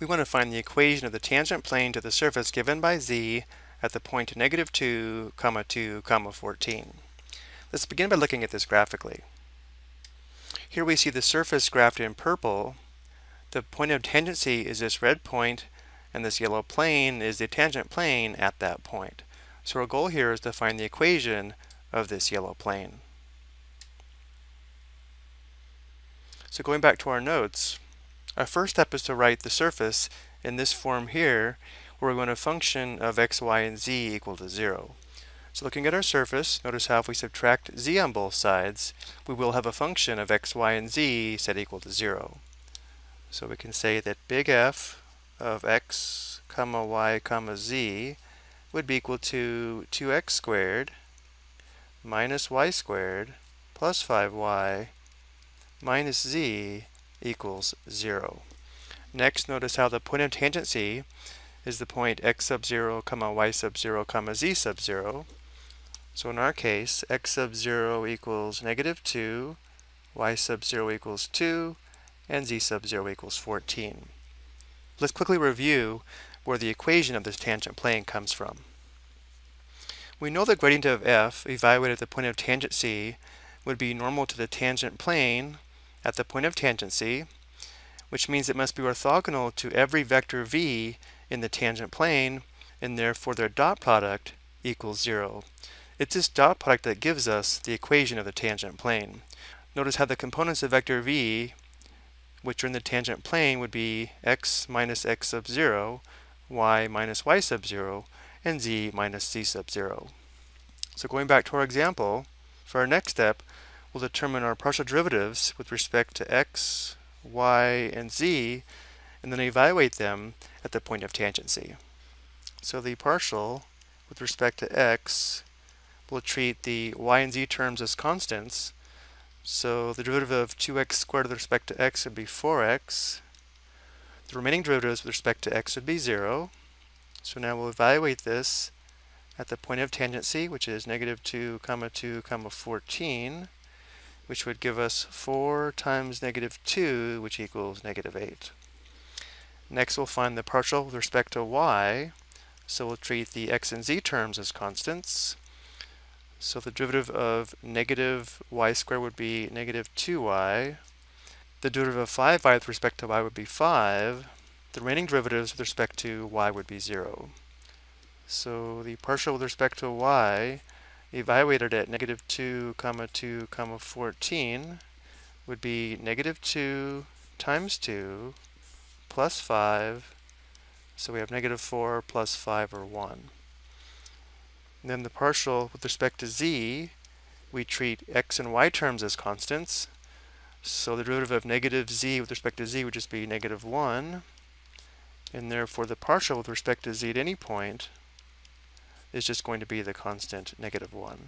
We want to find the equation of the tangent plane to the surface given by z at the point negative 2, comma 2, comma 14. Let's begin by looking at this graphically. Here we see the surface graphed in purple. The point of tangency is this red point, and this yellow plane is the tangent plane at that point. So our goal here is to find the equation of this yellow plane. So going back to our notes, our first step is to write the surface in this form here, where we're going to function of x, y, and z equal to 0. So looking at our surface, notice how if we subtract z on both sides, we will have a function of x, y, and z set equal to 0. So we can say that big F of x, comma y, comma z would be equal to 2x squared minus y squared plus 5y minus z equals 0. Next, notice how the point of tangency is the point x sub 0, comma y sub 0, comma z sub 0. So in our case, x sub 0 equals negative 2, y sub 0 equals 2, and z sub 0 equals 14. Let's quickly review where the equation of this tangent plane comes from. We know the gradient of f evaluated at the point of tangency would be normal to the tangent plane at the point of tangency, which means it must be orthogonal to every vector v in the tangent plane, and therefore their dot product equals 0. It's this dot product that gives us the equation of the tangent plane. Notice how the components of vector v, which are in the tangent plane, would be x minus x sub 0, y minus y sub 0, and z minus z sub 0. So going back to our example, for our next step, we'll determine our partial derivatives with respect to x, y, and z, and then evaluate them at the point of tangency. So the partial with respect to x will treat the y and z terms as constants. So the derivative of 2x squared with respect to x would be 4x. The remaining derivatives with respect to x would be 0. So now we'll evaluate this at the point of tangency, which is negative 2 comma 2 comma 14 which would give us 4 times negative 2, which equals negative 8. Next, we'll find the partial with respect to y. So we'll treat the x and z terms as constants. So the derivative of negative y squared would be negative 2y. The derivative of 5y with respect to y would be 5. The remaining derivatives with respect to y would be 0. So the partial with respect to y evaluated at negative 2 comma 2 comma 14 would be negative 2 times 2 plus 5 so we have negative 4 plus 5 or 1 and then the partial with respect to z we treat x and y terms as constants. So the derivative of negative z with respect to z would just be negative 1 and therefore the partial with respect to z at any point is just going to be the constant negative 1.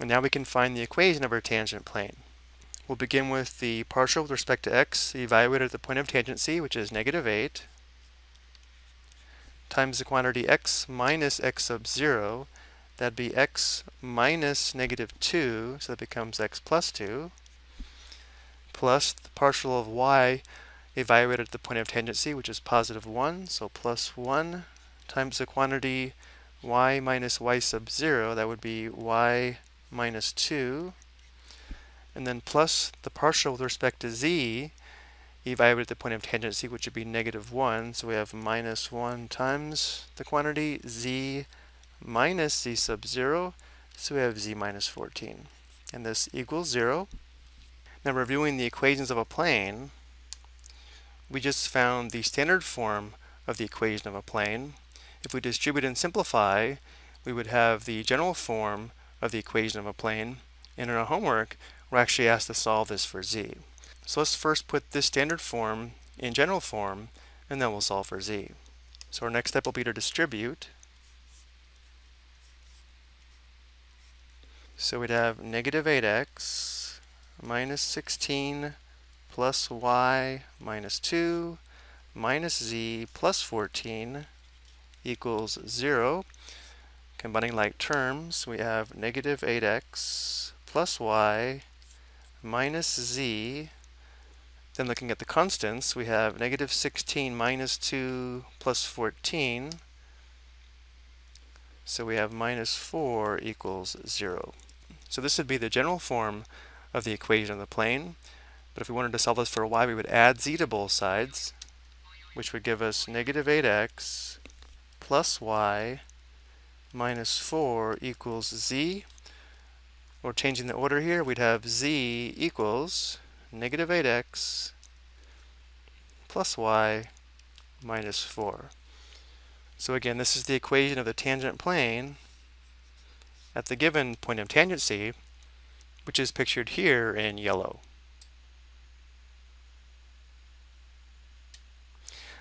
And now we can find the equation of our tangent plane. We'll begin with the partial with respect to x evaluated at the point of tangency, which is negative 8, times the quantity x minus x sub 0. That'd be x minus negative 2, so that becomes x plus 2, plus the partial of y evaluated at the point of tangency, which is positive 1, so plus 1 times the quantity y minus y sub 0, that would be y minus 2, and then plus the partial with respect to z, evaluated at the point of tangency, which would be negative 1, so we have minus 1 times the quantity z minus z sub 0, so we have z minus 14. And this equals 0. Now reviewing the equations of a plane, we just found the standard form of the equation of a plane. If we distribute and simplify, we would have the general form of the equation of a plane. And in our homework, we're actually asked to solve this for z. So let's first put this standard form in general form, and then we'll solve for z. So our next step will be to distribute. So we'd have negative 8x minus 16 plus y minus 2 minus z plus 14 equals 0. Combining like terms, we have negative 8x plus y minus z Then looking at the constants, we have negative 16 minus 2 plus 14. So we have minus 4 equals 0. So this would be the general form of the equation of the plane. But if we wanted to solve this for y, we would add z to both sides, which would give us negative 8x plus y minus 4 equals z. Or changing the order here, we'd have z equals negative 8x plus y minus 4. So again, this is the equation of the tangent plane at the given point of tangency, which is pictured here in yellow.